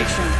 Nation.